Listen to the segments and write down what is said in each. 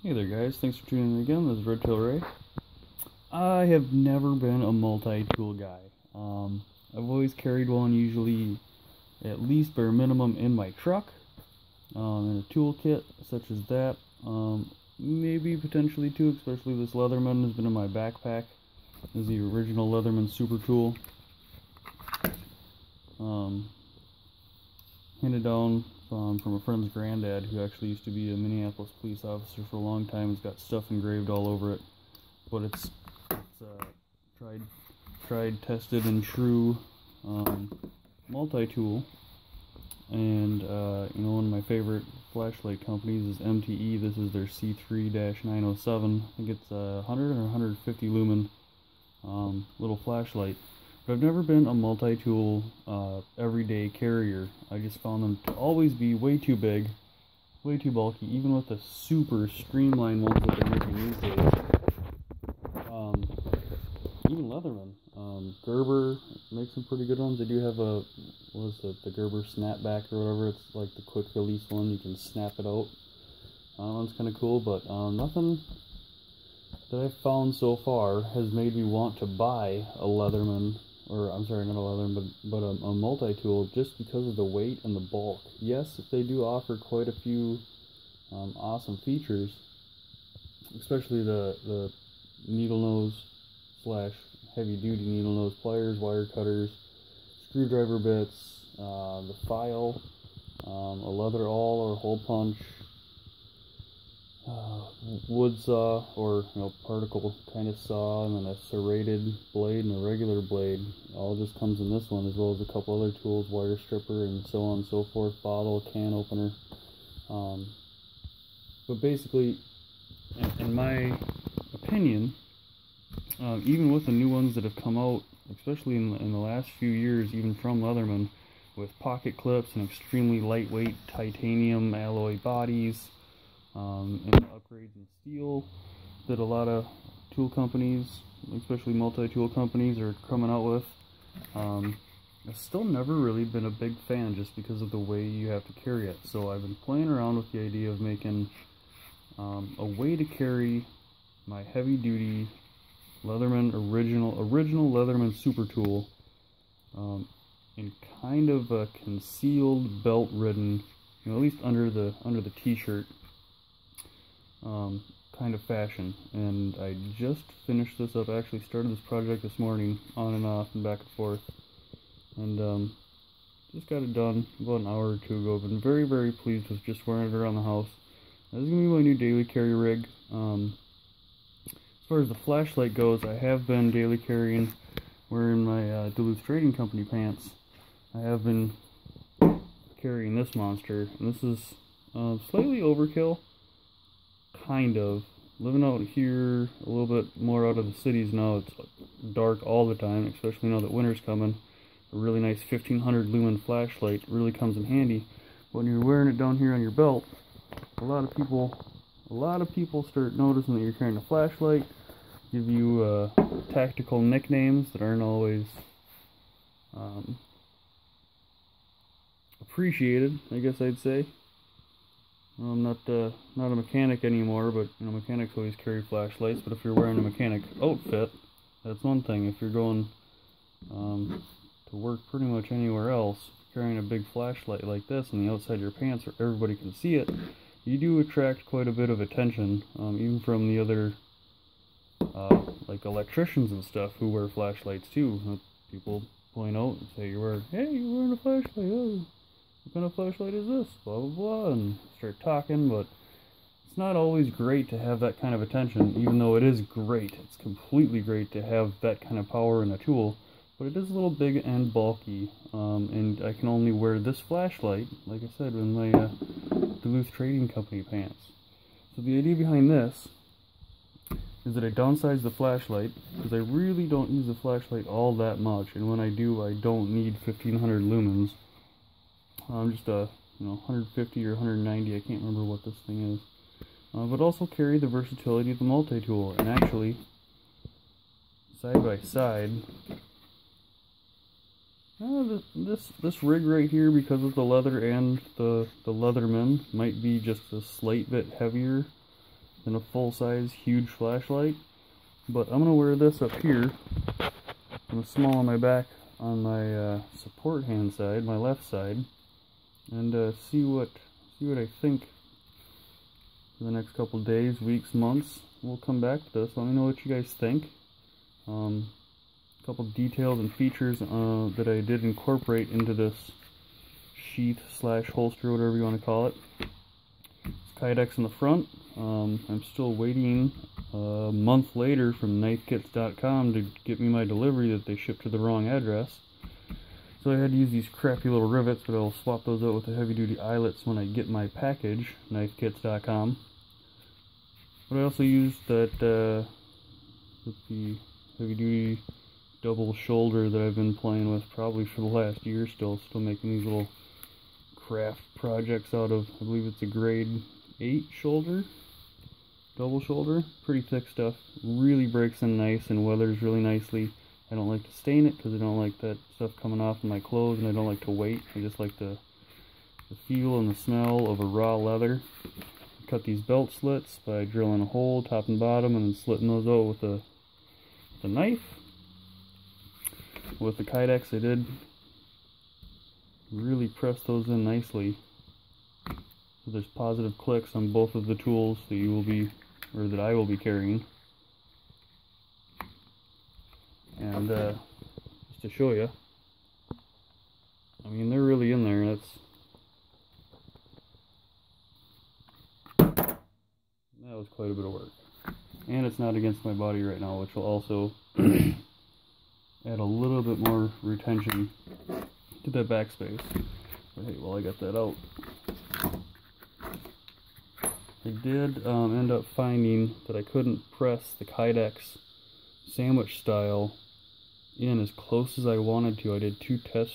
Hey there guys, thanks for tuning in again, this is Red Tail Ray. I have never been a multi-tool guy. Um, I've always carried one, usually at least bare minimum in my truck, um, in a toolkit such as that. Um, maybe potentially two, especially this Leatherman has been in my backpack. This is the original Leatherman Super Tool. Um, handed down um, from a friend's granddad who actually used to be a Minneapolis police officer for a long time. It's got stuff engraved all over it, but it's it's uh, tried, tried, tested, and true um, multi-tool. And uh, you know, one of my favorite flashlight companies is MTE. This is their C3-907. I think it's a 100 or 150 lumen um, little flashlight. But I've never been a multi-tool uh, everyday carrier. I just found them to always be way too big, way too bulky, even with the super streamlined ones that they're making these days. Um, even Leatherman. Um, Gerber makes some pretty good ones. They do have a, what is it, the Gerber snapback or whatever. It's like the quick release one. You can snap it out. That one's kind of cool, but um, nothing that I've found so far has made me want to buy a Leatherman or I'm sorry, not a leather, but but a, a multi-tool just because of the weight and the bulk. Yes, they do offer quite a few um, awesome features, especially the the needle nose slash heavy duty needle nose pliers, wire cutters, screwdriver bits, uh, the file, um, a leather awl or hole punch, uh, wood saw or you know particle kind of saw and then a serrated blade and a regular blade. All just comes in this one as well as a couple other tools wire stripper and so on and so forth bottle can opener. Um, but basically in, in my opinion uh, even with the new ones that have come out especially in the, in the last few years even from Leatherman with pocket clips and extremely lightweight titanium alloy bodies um, and upgrades in steel that a lot of tool companies, especially multi-tool companies, are coming out with. Um, I've still never really been a big fan just because of the way you have to carry it. So I've been playing around with the idea of making um, a way to carry my heavy-duty Leatherman original original Leatherman Super Tool um, in kind of a concealed belt-ridden, you know, at least under the under the t-shirt um, kind of fashion. And I just finished this up, I actually started this project this morning, on and off and back and forth. And um, just got it done about an hour or two ago. I've Been very, very pleased with just wearing it around the house. This is going to be my new daily carry rig. Um, as far as the flashlight goes, I have been daily carrying, wearing my uh, Duluth Trading Company pants. I have been carrying this monster, and this is uh, slightly overkill kind of. Living out here a little bit more out of the cities now, it's dark all the time, especially now that winter's coming. A really nice 1500 lumen flashlight really comes in handy. When you're wearing it down here on your belt, a lot of people, a lot of people start noticing that you're carrying a flashlight, give you uh, tactical nicknames that aren't always um, appreciated, I guess I'd say. I'm not uh, not a mechanic anymore, but you know mechanics always carry flashlights. But if you're wearing a mechanic outfit, that's one thing. If you're going um, to work pretty much anywhere else, carrying a big flashlight like this on the outside of your pants where everybody can see it, you do attract quite a bit of attention, um, even from the other uh, like electricians and stuff who wear flashlights too. People point out and say you're hey, you're wearing a flashlight. Oh what kind of flashlight is this? Blah, blah, blah, and start talking, but it's not always great to have that kind of attention, even though it is great. It's completely great to have that kind of power in a tool, but it is a little big and bulky, um, and I can only wear this flashlight, like I said, in my uh, Duluth Trading Company pants. So the idea behind this is that I downsize the flashlight, because I really don't use the flashlight all that much, and when I do, I don't need 1500 lumens. I'm just a you know 150 or 190. I can't remember what this thing is. Uh, but also carry the versatility of the multi-tool. And actually, side by side, uh, this, this this rig right here, because of the leather and the the Leatherman, might be just a slight bit heavier than a full-size huge flashlight. But I'm gonna wear this up here. I'm small on my back on my uh, support hand side, my left side, and uh, see what see what I think for the next couple days, weeks, months. We'll come back to this. Let me know what you guys think. Um, a couple details and features uh, that I did incorporate into this sheath slash holster, whatever you want to call it. It's Kydex in the front. Um, I'm still waiting a month later from knifekits.com to get me my delivery that they shipped to the wrong address. So I had to use these crappy little rivets, but I'll swap those out with the heavy duty eyelets when I get my package, knifekits.com. But I also used that uh, the heavy duty double shoulder that I've been playing with probably for the last year still, still making these little craft projects out of, I believe it's a grade 8 shoulder, double shoulder, pretty thick stuff, really breaks in nice and weathers really nicely. I don't like to stain it because I don't like that stuff coming off of my clothes and I don't like to wait. I just like the, the feel and the smell of a raw leather. Cut these belt slits by drilling a hole top and bottom and then slitting those out with a, the knife. With the Kydex I did really press those in nicely. So there's positive clicks on both of the tools that you will be, or that I will be carrying. And uh, just to show you, I mean they're really in there. That's that was quite a bit of work, and it's not against my body right now, which will also add a little bit more retention to that backspace. But hey, well I got that out. I did um, end up finding that I couldn't press the Kydex sandwich style in as close as I wanted to. I did two test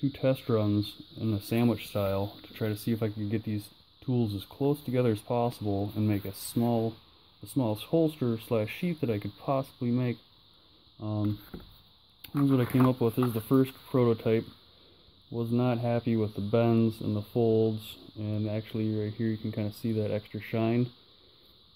two test runs in a sandwich style to try to see if I could get these tools as close together as possible and make a small the smallest holster slash sheath that I could possibly make. Um, here's what I came up with. This is the first prototype. Was not happy with the bends and the folds and actually right here you can kind of see that extra shine.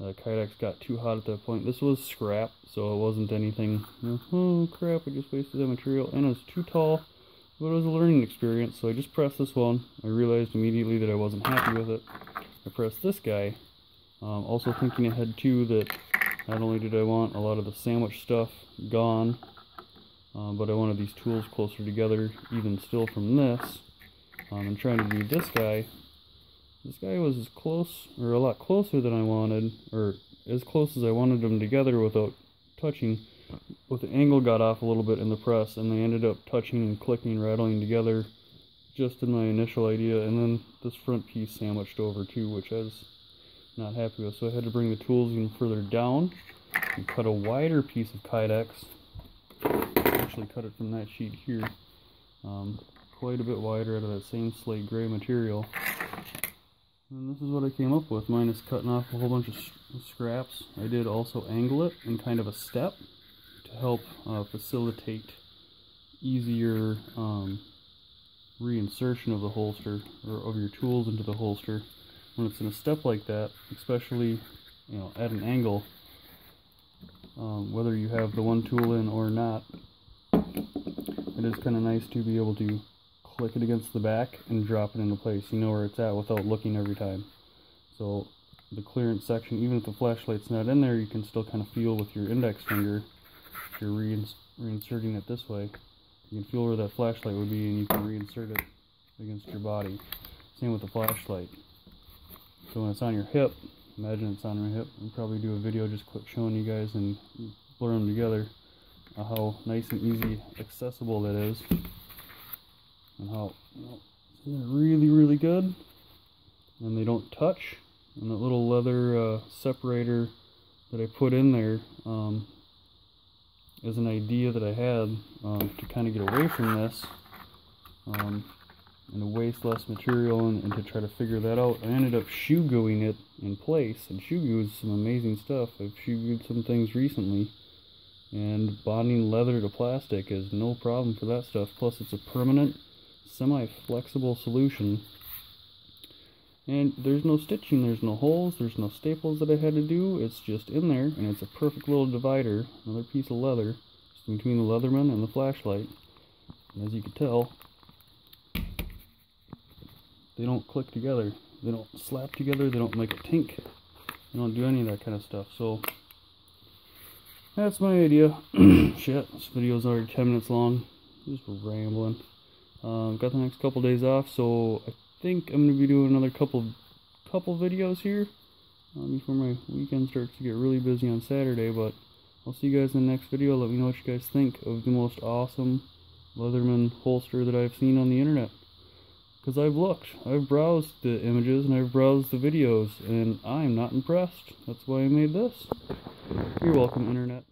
Uh, Kydex got too hot at that point. This was scrap, so it wasn't anything, oh crap, I just wasted that material. And it was too tall, but it was a learning experience, so I just pressed this one. I realized immediately that I wasn't happy with it. I pressed this guy, um, also thinking ahead too that not only did I want a lot of the sandwich stuff gone, uh, but I wanted these tools closer together even still from this. Um, and trying to do this guy this guy was as close, or a lot closer than I wanted, or as close as I wanted them together without touching. But the angle got off a little bit in the press, and they ended up touching and clicking, rattling together just in my initial idea. And then this front piece sandwiched over too, which I was not happy with. So I had to bring the tools even further down and cut a wider piece of Kydex. Actually cut it from that sheet here. Um, quite a bit wider out of that same slate gray material. And this is what I came up with, minus cutting off a whole bunch of scraps. I did also angle it in kind of a step to help uh, facilitate easier um, reinsertion of the holster, or of your tools into the holster. When it's in a step like that, especially you know at an angle, um, whether you have the one tool in or not, it is kind of nice to be able to click it against the back and drop it into place. You know where it's at without looking every time. So the clearance section, even if the flashlight's not in there, you can still kind of feel with your index finger, if you're reins reinserting it this way, you can feel where that flashlight would be and you can reinsert it against your body. Same with the flashlight. So when it's on your hip, imagine it's on your hip, I'll probably do a video just quick showing you guys and blur them together, uh, how nice and easy accessible that is and how they're really really good and they don't touch and that little leather uh, separator that I put in there um, is an idea that I had um, to kind of get away from this um, and to waste less material and, and, to try to figure that out. I ended up shoe gooing it in place and shoe goo is some amazing stuff. I've shoe gooed some things recently and bonding leather to plastic is no problem for that stuff. Plus it's a permanent semi-flexible solution And there's no stitching, there's no holes, there's no staples that I had to do. It's just in there, and it's a perfect little divider, another piece of leather, between the Leatherman and the flashlight. And as you can tell, they don't click together. They don't slap together, they don't make a tink. They don't do any of that kind of stuff. So, that's my idea. Shit, this video's already 10 minutes long. Just rambling. Um, got the next couple days off, so I think I'm to be doing another couple couple videos here um, before my weekend starts to get really busy on Saturday, but I'll see you guys in the next video. Let me know what you guys think of the most awesome Leatherman holster that I've seen on the internet. Because I've looked, I've browsed the images and I've browsed the videos, and I'm not impressed. That's why I made this. You're welcome, Internet.